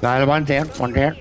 Got one there, one there.